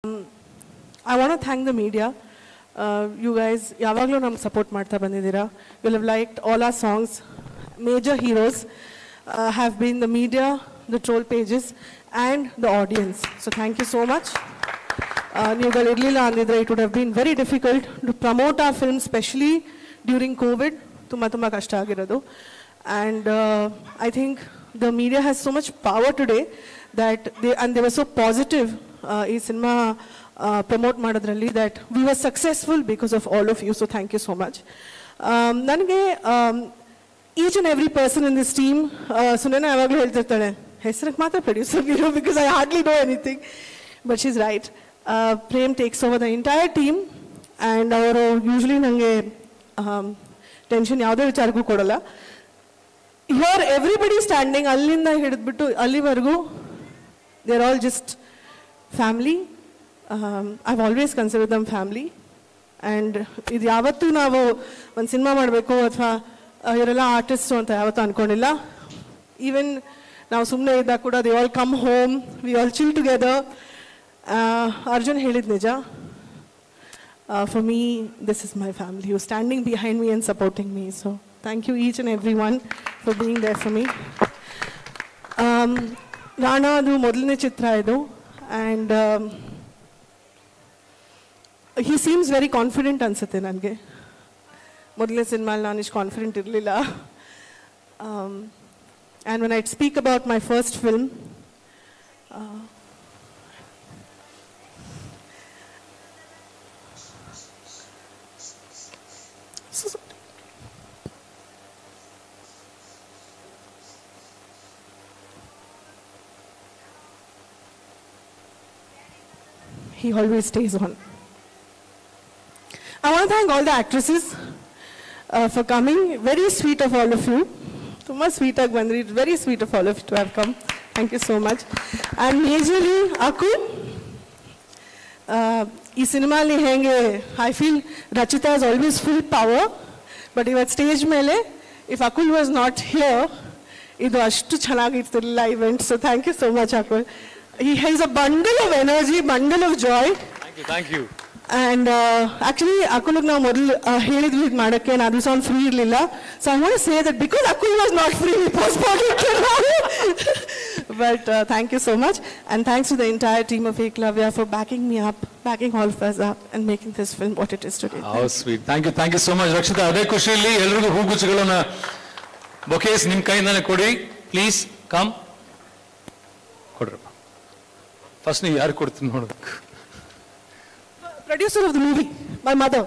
I want thank the media you guys ಯಾವಾಗಲೂ ನಮ್ಗೆ support ಮಾಡ್ತಾ ಬಂದಿದ್ದೀರಾ will how like all are songs major heroes have been the media the troll pages and the audience so thank you so much ನೀವುಗಳು ಇರಲಿಲ್ಲ ಅಂದಿದ್ರೆ it would have been very difficult to promote ಆ film specially during Covid ತುಂಬ ತುಂಬ ಕಷ್ಟ ಆಗಿರೋದು and I think the media has so much power today that they and they were so positive ಈ ಸಿನಿಮಾ ಪ್ರಮೋಟ್ ಮಾಡೋದ್ರಲ್ಲಿ that we was successful because of all of you so thank you so much ನನಗೆ each and every person in this team Sunaina ಯಾವಾಗಲೂ ಹೇಳ್ತಿರ್ತಾಳೆ ಹೆಸರಿಗೆ ಮಾತ್ರ producer ಇರೋ because I hardly know anything but she's right Prem takes over the entire team and ಅವರು usually ನನಗೆ tension ಯಾವುದೇ ವಿಚಾರಕ್ಕೂ ಕೊಡಲ್ಲ. ಹಿಯರ್ ಎವ್ರಿಬಡಿ ಸ್ಟ್ಯಾಂಡಿಂಗ್ ಅಲ್ಲಿಂದ ಹಿಡಿದ್ಬಿಟ್ಟು ಅಲ್ಲಿವರೆಗೂ they are all just family I always consider them family and ಇದು ಯಾವತ್ತೂ ನಾವು ಒಂದು ಸಿನಿಮಾ ಮಾಡಬೇಕು ಅಥವಾ ಇವರೆಲ್ಲ ಆರ್ಟಿಸ್ಟು ಅಂತ ಯಾವತ್ತೂ ಅಂದ್ಕೊಂಡಿಲ್ಲ ಈವನ್ ನಾವು ಸುಮ್ಮನೆ ಇದ್ದಾಗ ಕೂಡ they all come home we all chill together Arjun ಹೇಳಿದ ನಿಜ. For me this is my family you standing behind me and supporting me so thank you each and every one for being there for me Rana ಅದು ಮೊದಲನೇ ಚಿತ್ರ ಇದು. And he seems very confident ಅನಿಸುತ್ತೆ ನನಗೆ ಮೊದಲನೇ ಸಿನಿಮಾಲಿ ನಾನು ಇಷ್ಟು confident ಇರಲಿಲ್ಲ and when I speak about my first film he always stays on. I want to thank all the actresses uh, for coming. Very sweet of all of you. ತುಂಬ sweet ಆಗಿ ಬಂದ್ರಿ very sweet of all of to have come thank you so much and majorly Akul ಈ ಸಿನಿಮಾಲಿ ಹೇಗೆ I feel Rachita is always full power but ಇವತ್ತು stage ಮೇಲೆ if Akul was not here ಇದು ಅಷ್ಟು ಚೆನ್ನಾಗಿರ್ತಿರ್ಲಿಲ್ಲ event so thank you so much Akul he has a bundle of energy, bundle of joy. Thank you, thank you. And uh, actually, Akul model held with Madakke and Adil on free lilla. So I want to say that because Akul was not free, he postponed it. but uh, thank you so much. And thanks to the entire team of Ek Love Ya for backing me up, backing all of us up, and making this film what it is today. Oh, sweet. Thank you, thank you so much, Rakshita. Ade Kushili, Elrugu Hugujagalona, Bokes Nimkainana Kodi, please come. Kodrupa. First ನೀವು ಯಾರು ಕೊಡ್ತೀನಿ ನೋಡ್ಬೇಕು producer of the movie my mother